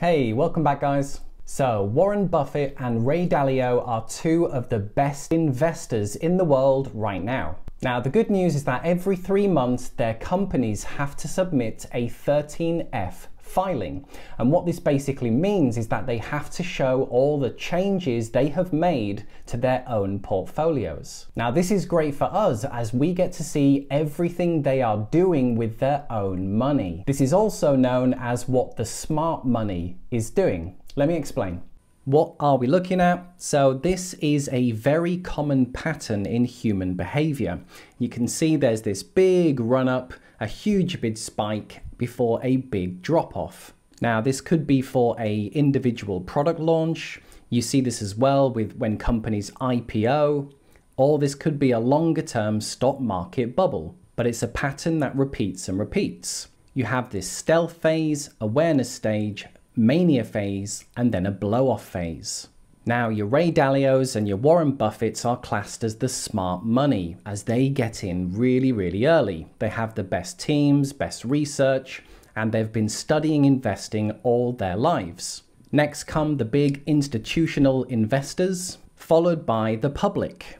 Hey, welcome back guys. So, Warren Buffett and Ray Dalio are two of the best investors in the world right now. Now, the good news is that every three months, their companies have to submit a 13F filing. And what this basically means is that they have to show all the changes they have made to their own portfolios. Now, this is great for us as we get to see everything they are doing with their own money. This is also known as what the smart money is doing. Let me explain. What are we looking at? So this is a very common pattern in human behavior. You can see there's this big run up, a huge bid spike before a big drop off. Now this could be for a individual product launch. You see this as well with when companies IPO, or this could be a longer term stock market bubble, but it's a pattern that repeats and repeats. You have this stealth phase, awareness stage, mania phase, and then a blow off phase. Now, your Ray Dalios and your Warren Buffetts are classed as the smart money as they get in really, really early. They have the best teams, best research, and they've been studying investing all their lives. Next come the big institutional investors, followed by the public.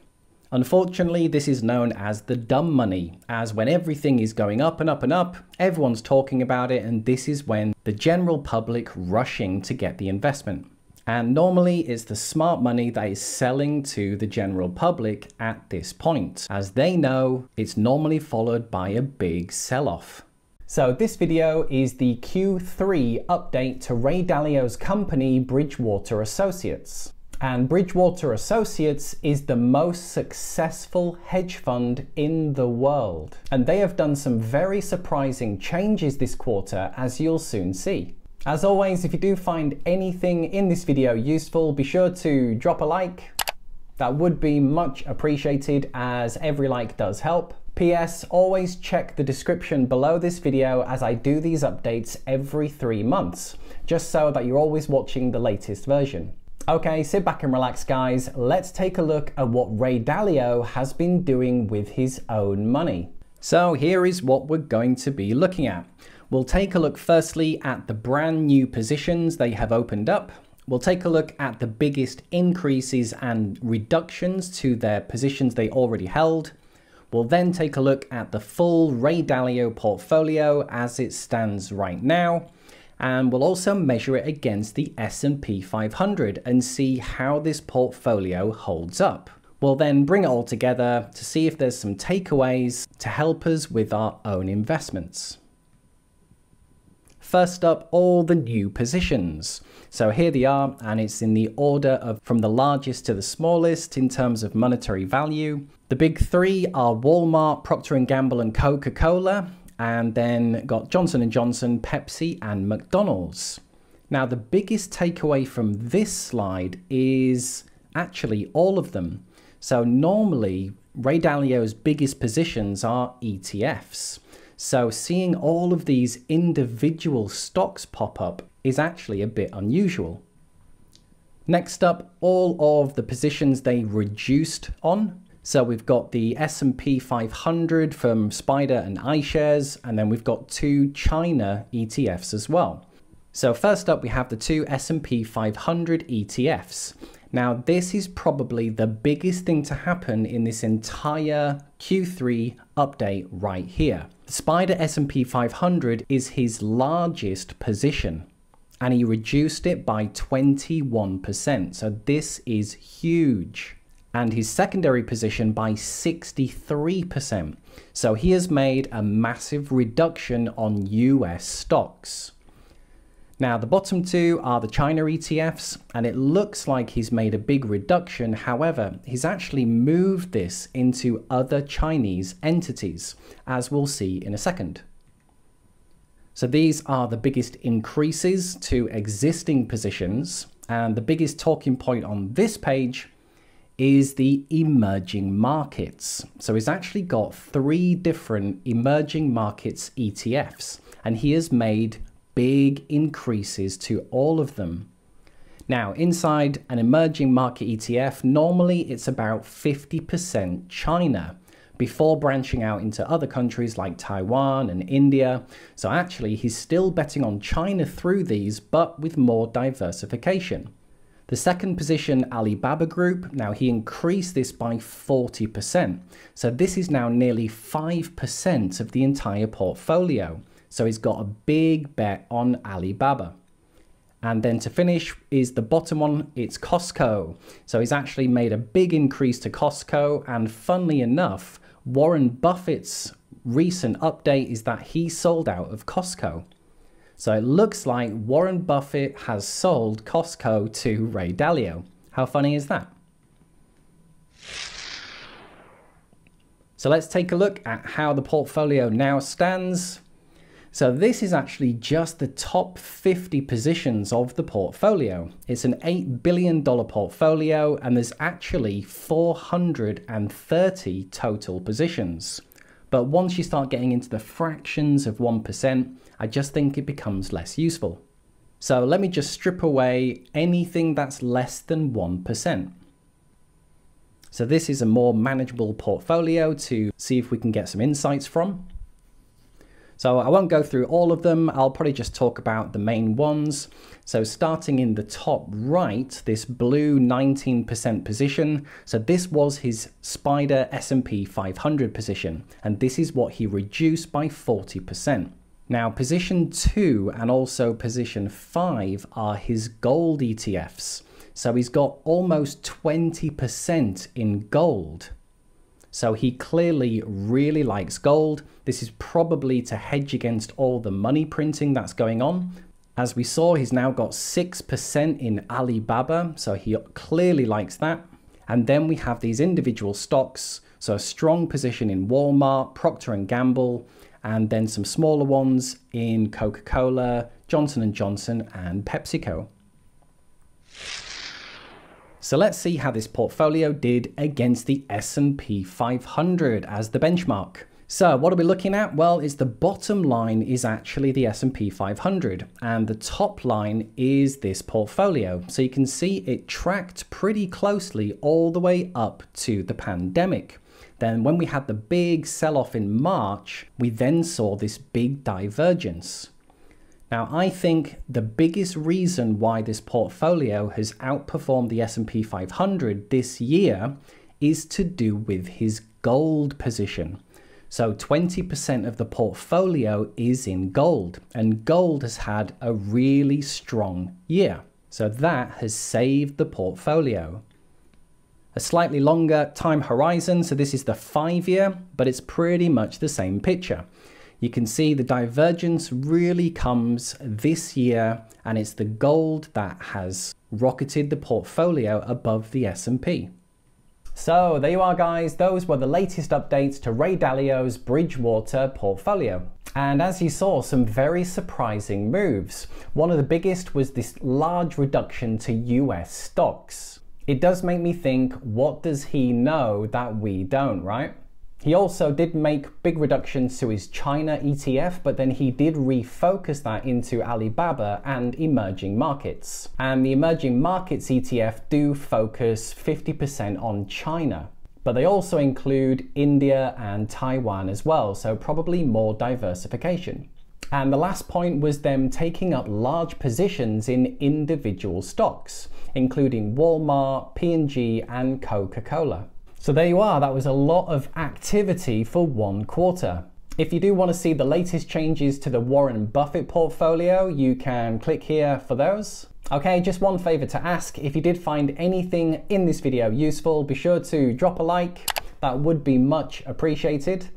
Unfortunately, this is known as the dumb money, as when everything is going up and up and up, everyone's talking about it, and this is when the general public rushing to get the investment. And normally it's the smart money that is selling to the general public at this point, as they know it's normally followed by a big sell-off. So this video is the Q3 update to Ray Dalio's company Bridgewater Associates and Bridgewater Associates is the most successful hedge fund in the world. And they have done some very surprising changes this quarter, as you'll soon see. As always, if you do find anything in this video useful, be sure to drop a like. That would be much appreciated as every like does help. P.S. Always check the description below this video as I do these updates every three months, just so that you're always watching the latest version. Okay, sit back and relax, guys. Let's take a look at what Ray Dalio has been doing with his own money. So here is what we're going to be looking at. We'll take a look firstly at the brand new positions they have opened up. We'll take a look at the biggest increases and reductions to their positions they already held. We'll then take a look at the full Ray Dalio portfolio as it stands right now and we'll also measure it against the S&P 500 and see how this portfolio holds up. We'll then bring it all together to see if there's some takeaways to help us with our own investments. First up, all the new positions. So here they are, and it's in the order of from the largest to the smallest in terms of monetary value. The big three are Walmart, Procter & Gamble, and Coca-Cola and then got Johnson & Johnson, Pepsi and McDonald's. Now the biggest takeaway from this slide is actually all of them. So normally Ray Dalio's biggest positions are ETFs. So seeing all of these individual stocks pop up is actually a bit unusual. Next up, all of the positions they reduced on so we've got the S&P 500 from Spider and iShares, and then we've got two China ETFs as well. So first up, we have the two S&P 500 ETFs. Now, this is probably the biggest thing to happen in this entire Q3 update right here. Spider S&P 500 is his largest position and he reduced it by 21%. So this is huge and his secondary position by 63%. So he has made a massive reduction on US stocks. Now, the bottom two are the China ETFs, and it looks like he's made a big reduction. However, he's actually moved this into other Chinese entities, as we'll see in a second. So these are the biggest increases to existing positions, and the biggest talking point on this page is the emerging markets. So he's actually got three different emerging markets ETFs, and he has made big increases to all of them. Now, inside an emerging market ETF, normally it's about 50% China, before branching out into other countries like Taiwan and India. So actually, he's still betting on China through these, but with more diversification. The second position, Alibaba Group, now he increased this by 40%. So this is now nearly 5% of the entire portfolio. So he's got a big bet on Alibaba. And then to finish is the bottom one, it's Costco. So he's actually made a big increase to Costco. And funnily enough, Warren Buffett's recent update is that he sold out of Costco. So it looks like Warren Buffett has sold Costco to Ray Dalio. How funny is that? So let's take a look at how the portfolio now stands. So this is actually just the top 50 positions of the portfolio. It's an $8 billion portfolio and there's actually 430 total positions. But once you start getting into the fractions of 1%, I just think it becomes less useful. So let me just strip away anything that's less than 1%. So this is a more manageable portfolio to see if we can get some insights from. So I won't go through all of them, I'll probably just talk about the main ones. So starting in the top right, this blue 19% position, so this was his Spider S&P 500 position, and this is what he reduced by 40%. Now position 2 and also position 5 are his gold ETFs. So he's got almost 20% in gold. So he clearly really likes gold. This is probably to hedge against all the money printing that's going on. As we saw, he's now got 6% in Alibaba, so he clearly likes that. And then we have these individual stocks, so a strong position in Walmart, Procter & Gamble, and then some smaller ones in Coca-Cola, Johnson & Johnson, and PepsiCo. So let's see how this portfolio did against the S&P 500 as the benchmark. So what are we looking at? Well, it's the bottom line is actually the S&P 500 and the top line is this portfolio. So you can see it tracked pretty closely all the way up to the pandemic. Then when we had the big sell-off in March, we then saw this big divergence. Now, I think the biggest reason why this portfolio has outperformed the S&P 500 this year is to do with his gold position. So 20% of the portfolio is in gold, and gold has had a really strong year. So that has saved the portfolio. A slightly longer time horizon, so this is the five year, but it's pretty much the same picture you can see the divergence really comes this year and it's the gold that has rocketed the portfolio above the S&P. So there you are guys, those were the latest updates to Ray Dalio's Bridgewater portfolio. And as you saw, some very surprising moves. One of the biggest was this large reduction to US stocks. It does make me think, what does he know that we don't, right? He also did make big reductions to his China ETF, but then he did refocus that into Alibaba and emerging markets. And the emerging markets ETF do focus 50% on China. But they also include India and Taiwan as well, so probably more diversification. And the last point was them taking up large positions in individual stocks, including Walmart, P&G, and Coca-Cola. So there you are, that was a lot of activity for one quarter. If you do want to see the latest changes to the Warren Buffett portfolio, you can click here for those. Okay, just one favor to ask. If you did find anything in this video useful, be sure to drop a like. That would be much appreciated.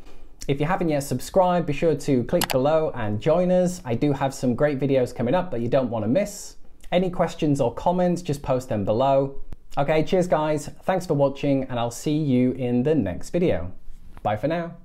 If you haven't yet subscribed, be sure to click below and join us. I do have some great videos coming up that you don't want to miss. Any questions or comments, just post them below. Okay, cheers guys, thanks for watching and I'll see you in the next video. Bye for now.